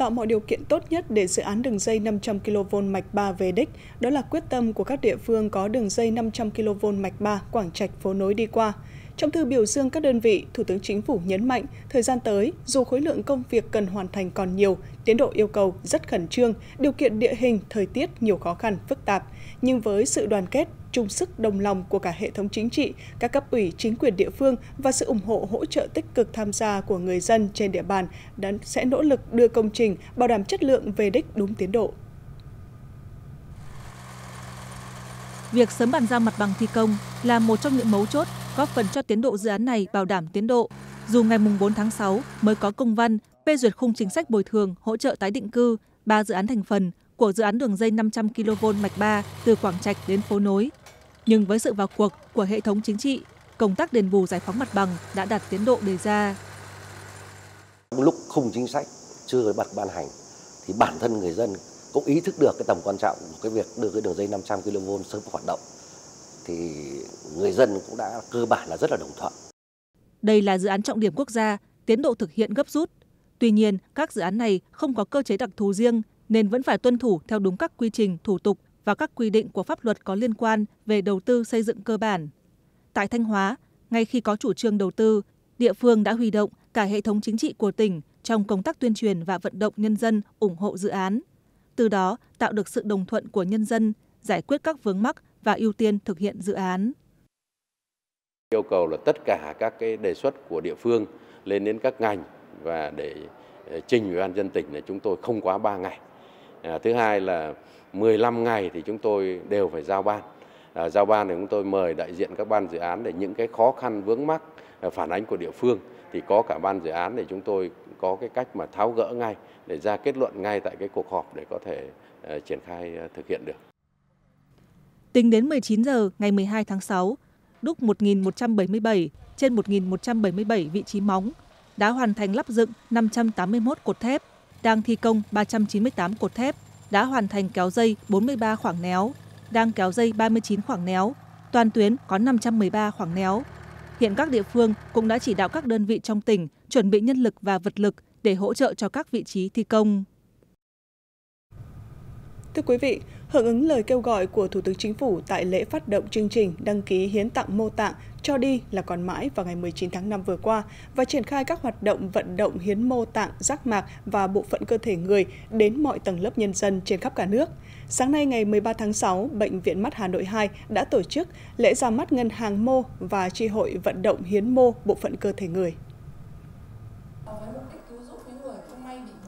tạo mọi điều kiện tốt nhất để dự án đường dây 500 kV mạch 3 về đích. Đó là quyết tâm của các địa phương có đường dây 500 kV mạch 3 Quảng Trạch, phố nối đi qua. Trong thư biểu dương các đơn vị, Thủ tướng Chính phủ nhấn mạnh, thời gian tới, dù khối lượng công việc cần hoàn thành còn nhiều, tiến độ yêu cầu rất khẩn trương, điều kiện địa hình, thời tiết nhiều khó khăn, phức tạp, nhưng với sự đoàn kết, chung sức đồng lòng của cả hệ thống chính trị, các cấp ủy chính quyền địa phương và sự ủng hộ hỗ trợ tích cực tham gia của người dân trên địa bàn đã sẽ nỗ lực đưa công trình bảo đảm chất lượng về đích đúng tiến độ. Việc sớm bàn giao mặt bằng thi công là một trong những mấu chốt góp phần cho tiến độ dự án này bảo đảm tiến độ. Dù ngày 4 tháng 6 mới có công văn phê duyệt khung chính sách bồi thường hỗ trợ tái định cư ba dự án thành phần của dự án đường dây 500 kV mạch 3 từ Quảng Trạch đến phố nối. Nhưng với sự vào cuộc của hệ thống chính trị, công tác đền bù giải phóng mặt bằng đã đạt tiến độ đề ra. Lúc khung chính sách chưa bật ban hành thì bản thân người dân cũng ý thức được cái tầm quan trọng của cái việc đưa cái đường dây 500 kV sớm hoạt động thì người dân cũng đã cơ bản là rất là đồng thuận. Đây là dự án trọng điểm quốc gia, tiến độ thực hiện gấp rút. Tuy nhiên, các dự án này không có cơ chế đặc thù riêng nên vẫn phải tuân thủ theo đúng các quy trình, thủ tục và các quy định của pháp luật có liên quan về đầu tư xây dựng cơ bản. Tại Thanh Hóa, ngay khi có chủ trương đầu tư, địa phương đã huy động cả hệ thống chính trị của tỉnh trong công tác tuyên truyền và vận động nhân dân ủng hộ dự án. Từ đó tạo được sự đồng thuận của nhân dân, giải quyết các vướng mắc và ưu tiên thực hiện dự án. Yêu cầu là tất cả các cái đề xuất của địa phương lên đến các ngành và để ờ, trình ủy ban dân tỉnh là chúng tôi không quá 3 ngày. À, thứ hai là 15 ngày thì chúng tôi đều phải giao ban. À, giao ban thì chúng tôi mời đại diện các ban dự án để những cái khó khăn vướng mắc à, phản ánh của địa phương thì có cả ban dự án để chúng tôi có cái cách mà tháo gỡ ngay để ra kết luận ngay tại cái cuộc họp để có thể uh, triển khai uh, thực hiện được. Tính đến 19 giờ ngày 12 tháng 6, đúc 1.177 trên 1.177 vị trí móng đã hoàn thành lắp dựng 581 cột thép, đang thi công 398 cột thép, đã hoàn thành kéo dây 43 khoảng néo, đang kéo dây 39 khoảng néo, toàn tuyến có 513 khoảng néo. Hiện các địa phương cũng đã chỉ đạo các đơn vị trong tỉnh chuẩn bị nhân lực và vật lực để hỗ trợ cho các vị trí thi công. Thưa quý vị, hưởng ứng lời kêu gọi của Thủ tướng Chính phủ tại lễ phát động chương trình đăng ký hiến tặng mô tạng cho đi là còn mãi vào ngày 19 tháng 5 vừa qua và triển khai các hoạt động vận động hiến mô tạng, giác mạc và bộ phận cơ thể người đến mọi tầng lớp nhân dân trên khắp cả nước. Sáng nay ngày 13 tháng 6, Bệnh viện Mắt Hà Nội 2 đã tổ chức lễ ra mắt ngân hàng mô và tri hội vận động hiến mô bộ phận cơ thể người.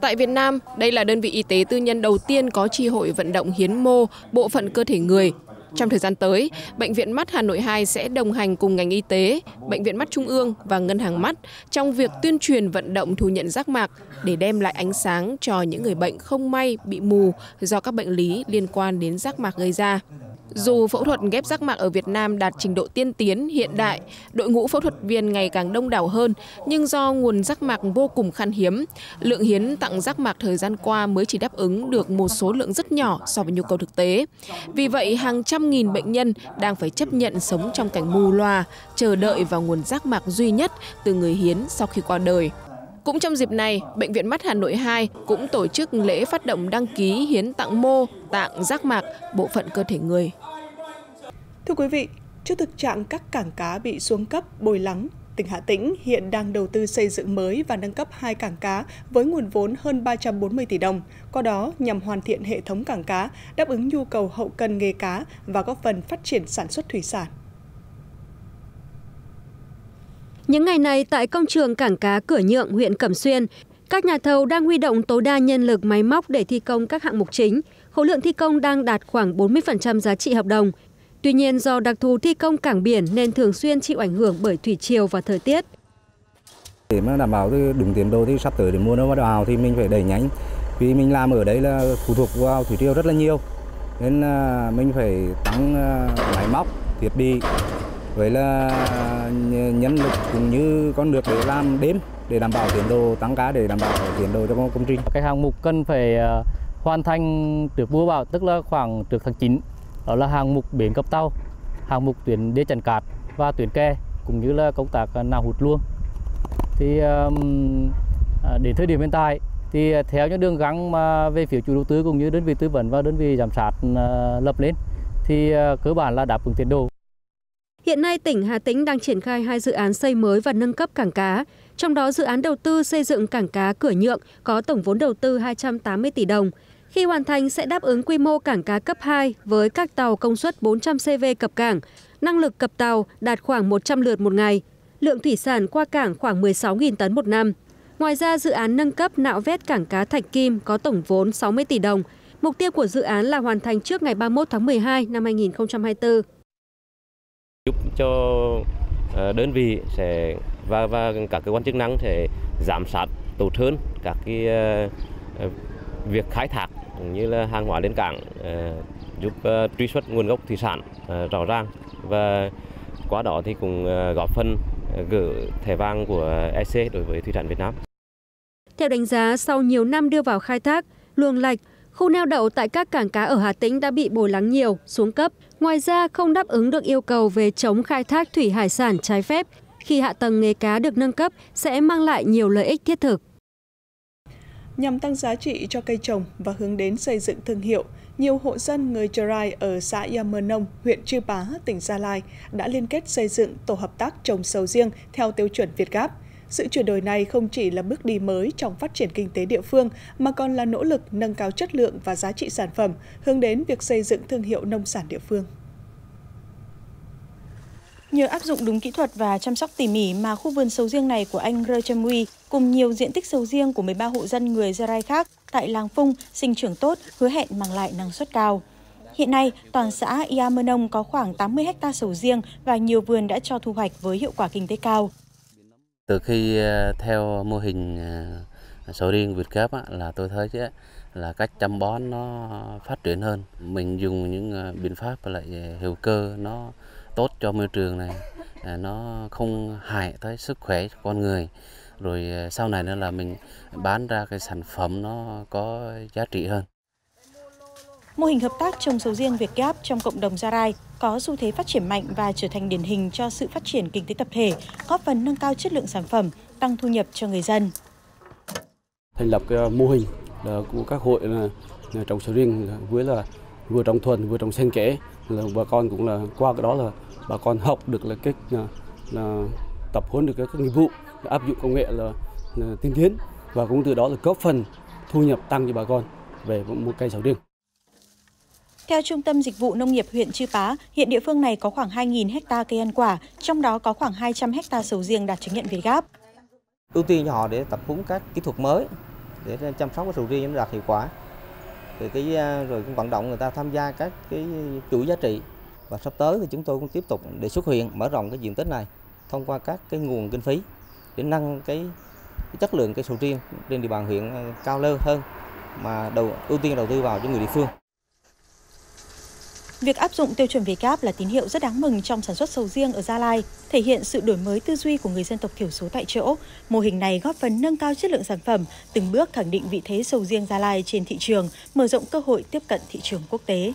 Tại Việt Nam, đây là đơn vị y tế tư nhân đầu tiên có tri hội vận động hiến mô bộ phận cơ thể người. Trong thời gian tới, Bệnh viện Mắt Hà Nội 2 sẽ đồng hành cùng ngành y tế, Bệnh viện Mắt Trung ương và Ngân hàng Mắt trong việc tuyên truyền vận động thu nhận giác mạc để đem lại ánh sáng cho những người bệnh không may bị mù do các bệnh lý liên quan đến giác mạc gây ra. Dù phẫu thuật ghép rác mạc ở Việt Nam đạt trình độ tiên tiến hiện đại, đội ngũ phẫu thuật viên ngày càng đông đảo hơn, nhưng do nguồn rác mạc vô cùng khan hiếm, lượng hiến tặng rác mạc thời gian qua mới chỉ đáp ứng được một số lượng rất nhỏ so với nhu cầu thực tế. Vì vậy, hàng trăm nghìn bệnh nhân đang phải chấp nhận sống trong cảnh mù loà, chờ đợi vào nguồn rác mạc duy nhất từ người hiến sau khi qua đời. Cũng trong dịp này, Bệnh viện Mắt Hà Nội 2 cũng tổ chức lễ phát động đăng ký hiến tặng mô, tạng, giác mạc, bộ phận cơ thể người. Thưa quý vị, trước thực trạng các cảng cá bị xuống cấp, bồi lắng, tỉnh Hà Tĩnh hiện đang đầu tư xây dựng mới và nâng cấp hai cảng cá với nguồn vốn hơn 340 tỷ đồng, qua đó nhằm hoàn thiện hệ thống cảng cá, đáp ứng nhu cầu hậu cần nghề cá và góp phần phát triển sản xuất thủy sản. Những ngày này tại công trường cảng cá Cửa Nhượng, huyện Cẩm Xuyên, các nhà thầu đang huy động tối đa nhân lực máy móc để thi công các hạng mục chính. Khối lượng thi công đang đạt khoảng 40% giá trị hợp đồng. Tuy nhiên do đặc thù thi công cảng biển nên thường xuyên chịu ảnh hưởng bởi thủy triều và thời tiết. Để mà đảm bảo đúng tiến độ thì sắp tới để mua nước vào thì mình phải đẩy nhanh. Vì mình làm ở đấy là phụ thuộc vào thủy triều rất là nhiều. Nên à, mình phải tăng à, máy móc, thiết bị với là nhân lực cũng như con nước để làm đêm để đảm bảo tiến độ tăng cá để đảm bảo tiến độ cho công trình. Cái hạng mục cần phải ờ, hoàn thành trước mùa bão tức là khoảng trước tháng 9 đó là hạng mục bến cấp tàu, hạng mục tuyến đê chắn cát và tuyến kè cũng như là công tác ờ, nạo hụt luôn. Thì ờ, đến thời điểm hiện tại thì theo những đường gắn mà về phía chủ đầu tư cũng như đơn vị tư vấn và đơn vị giám sát lập lên thì cơ bản là đáp ứng tiến độ. Hiện nay tỉnh Hà Tĩnh đang triển khai hai dự án xây mới và nâng cấp cảng cá, trong đó dự án đầu tư xây dựng cảng cá Cửa Nhượng có tổng vốn đầu tư 280 tỷ đồng. Khi hoàn thành sẽ đáp ứng quy mô cảng cá cấp hai với các tàu công suất 400 CV cập cảng, năng lực cập tàu đạt khoảng 100 lượt một ngày, lượng thủy sản qua cảng khoảng 16.000 tấn một năm. Ngoài ra, dự án nâng cấp nạo vét cảng cá Thạch Kim có tổng vốn 60 tỷ đồng. Mục tiêu của dự án là hoàn thành trước ngày 31 tháng 12 năm 2024. Giúp cho ờ, đơn vị sẽ và và các cơ quan chức năng sẽ giám sát tốt hơn các cái ờ, ờ, việc khai thác cũng như là hàng hóa lên cảng giúp truy xuất nguồn gốc thủy sản rõ ràng và qua đó thì cũng góp phần gỡ thẻ vàng của EC đối với thủy sản Việt Nam. Theo đánh giá, sau nhiều năm đưa vào khai thác, luồng lạch, khu neo đậu tại các cảng cá ở Hà Tĩnh đã bị bồi lắng nhiều, xuống cấp. Ngoài ra, không đáp ứng được yêu cầu về chống khai thác thủy hải sản trái phép. Khi hạ tầng nghề cá được nâng cấp, sẽ mang lại nhiều lợi ích thiết thực. Nhằm tăng giá trị cho cây trồng và hướng đến xây dựng thương hiệu, nhiều hộ dân người Trai ở xã Yamanong, huyện Chư Pá, tỉnh Gia Lai đã liên kết xây dựng tổ hợp tác trồng sầu riêng theo tiêu chuẩn Việt Gáp. Sự chuyển đổi này không chỉ là bước đi mới trong phát triển kinh tế địa phương mà còn là nỗ lực nâng cao chất lượng và giá trị sản phẩm, hướng đến việc xây dựng thương hiệu nông sản địa phương. Nhờ áp dụng đúng kỹ thuật và chăm sóc tỉ mỉ mà khu vườn sầu riêng này của anh Rơ Chamui cùng nhiều diện tích sầu riêng của 13 hộ dân người Gia Rai khác tại làng Phung sinh trưởng tốt, hứa hẹn mang lại năng suất cao. Hiện nay, toàn xã Iamonong có khoảng 80 ha sầu riêng và nhiều vườn đã cho thu hoạch với hiệu quả kinh tế cao. Từ khi ờ, theo mô hình ờ, sầu riêng Việt Gáp là tôi thấy là cách chăm bón nó phát triển hơn. Mình dùng những ờ, biện pháp và lại hữu cơ nó tốt cho môi trường này, à, nó không hại tới sức khỏe con người. Rồi sau này nữa là mình bán ra cái sản phẩm nó có giá trị hơn. Mô hình hợp tác trồng sầu riêng Việt Gáp trong cộng đồng Gia Rai có xu thế phát triển mạnh và trở thành điển hình cho sự phát triển kinh tế tập thể, góp phần nâng cao chất lượng sản phẩm, tăng thu nhập cho người dân. Thành lập cái ờ, mô hình ờ, của các hội là, trồng sầu riêng với là vừa trồng thuần vừa trồng xen kẽ là bà con cũng là qua cái đó là bà con học được là cách là, là tập huấn được các nghiệp vụ áp dụng công nghệ là, là tiên tiến và cũng từ đó là góp phần thu nhập tăng cho bà con về một cây sầu riêng. Theo Trung tâm Dịch vụ Nông nghiệp huyện Chư Pá, hiện địa phương này có khoảng 2.000 hecta cây ăn quả, trong đó có khoảng 200 hecta sầu riêng đạt chứng nhận Việt Gáp. Ưu tiên cho họ để tập huấn các kỹ thuật mới để chăm sóc cái sầu riêng nó đạt hiệu quả. Rồi cái à, rồi cũng vận động người ta tham gia các cái chuỗi giá trị và sắp tới thì chúng tôi cũng tiếp tục đề xuất huyện mở rộng cái diện tích này thông qua các cái nguồn kinh phí để nâng cái, cái chất lượng cây sầu riêng trên địa bàn huyện à, cao lơ hơn mà đầu ưu tiên đầu tư vào cho người địa phương. Việc áp dụng tiêu chuẩn Việt Gáp là tín hiệu rất đáng mừng trong sản xuất sầu riêng ở Gia Lai, thể hiện sự đổi mới tư duy của người dân tộc thiểu số tại chỗ. Mô hình này góp phần nâng cao chất lượng sản phẩm, từng bước khẳng định vị thế sầu riêng Gia Lai trên thị trường, mở rộng cơ hội tiếp cận thị trường quốc tế.